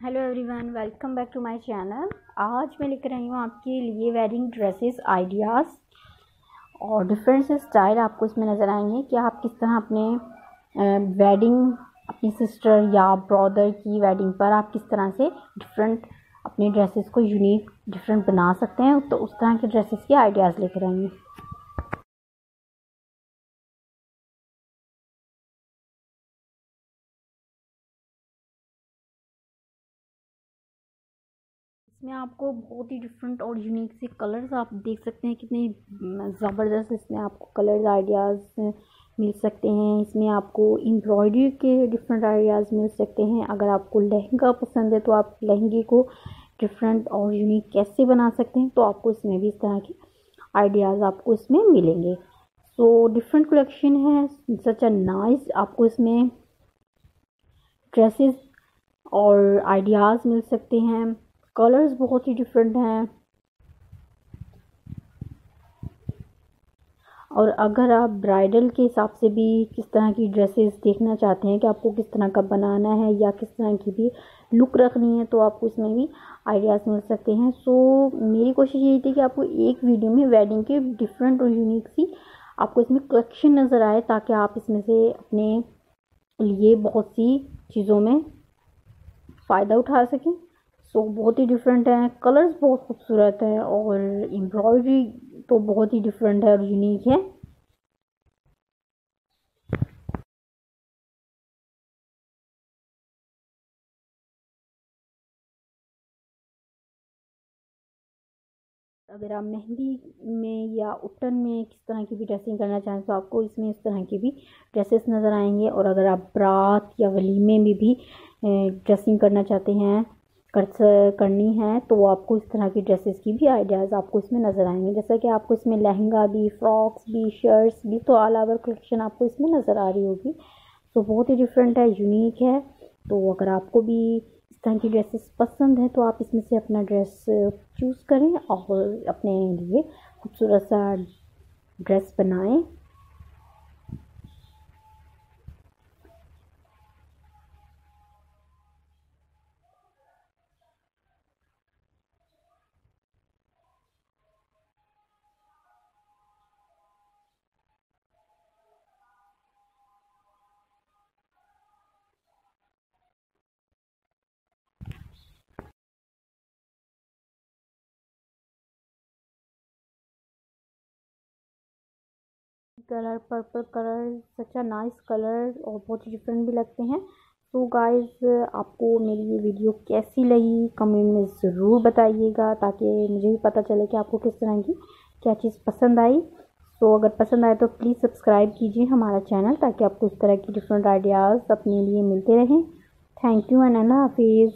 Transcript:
Hello everyone welcome back to my channel आज मैं लेकर आई हूँ आपके लिए वेडिंग ड्रेसेस आइडियाज़ और डिफरेंट स्टाइल आपको इसमें नज़र आएँगे कि आप किस तरह अपने वेडिंग अपनी सिस्टर या ब्रदर की वेडिंग पर आप किस तरह से डिफरेंट अपने ड्रेसेस को यूनिक डिफरेंट बना सकते हैं। तो उस तरह के ड्रेसेस के आइडियाज़ लेकर आएँगे इसमें आपको बहुत ही डिफरेंट और यूनिक से कलर्स आप देख सकते हैं, कितने ज़बरदस्त इसमें आपको कलर्स आइडियाज़ मिल सकते हैं। इसमें आपको एम्ब्रॉयडरी के डिफरेंट आइडियाज़ मिल सकते हैं। अगर आपको लहंगा पसंद है तो आप लहंगे को डिफरेंट और यूनिक कैसे बना सकते हैं तो आपको इसमें भी इस तरह के आइडियाज़ आपको इसमें मिलेंगे। सो डिफरेंट कलेक्शन है सच अ नाइस आपको इसमें ड्रेसेस और आइडियाज़ मिल सकते हैं। कलर्स बहुत ही डिफरेंट हैं। और अगर आप ब्राइडल के हिसाब से भी किस तरह की ड्रेसेस देखना चाहते हैं कि आपको किस तरह का बनाना है या किस तरह की भी लुक रखनी है तो आपको इसमें भी आइडियाज़ मिल सकते हैं। सो मेरी कोशिश यही थी कि आपको एक वीडियो में वेडिंग के डिफरेंट और यूनिक सी आपको इसमें कलेक्शन नज़र आए, ताकि आप इसमें से अपने लिए बहुत सी चीज़ों में फ़ायदा उठा सकें। सो बहुत ही डिफरेंट है। कलर्स बहुत खूबसूरत है और एम्ब्रॉयडरी तो बहुत ही डिफरेंट है और यूनिक है। अगर आप मेहंदी में या उट्टन में किस तरह की भी ड्रेसिंग करना चाहें तो आपको इसमें इस तरह की भी ड्रेसेस नज़र आएँगे और अगर आप बरात या वलीमे में भी ड्रेसिंग करना चाहते हैं कर करनी है तो आपको इस तरह की ड्रेसेस की भी आइडियाज़ आपको इसमें नज़र आएँगे। जैसा कि आपको इसमें लहंगा भी फ्रॉक्स भी शर्ट्स भी तो ऑल ओवर कलेक्शन आपको इसमें नज़र आ रही होगी। तो बहुत ही डिफरेंट है यूनिक है। तो अगर आपको भी इस तरह की ड्रेसेस पसंद है तो आप इसमें से अपना ड्रेस चूज़ करें और अपने लिए खूबसूरत सा ड्रेस बनाएँ। Colour, purple colour, such a nice colour और बहुत ही डिफरेंट भी लगते हैं। तो गाइस आपको मेरी ये वीडियो कैसी लगी? कमेंट में ज़रूर बताइएगा ताकि मुझे भी पता चले कि आपको किस तरह की क्या चीज़ पसंद आई। तो अगर पसंद आए तो प्लीज़ सब्सक्राइब कीजिए हमारा चैनल ताकि आपको इस तरह की डिफरेंट आइडियाज़ अपने लिए मिलते रहें। थैंक यू एंड अल्लाह हाफिज़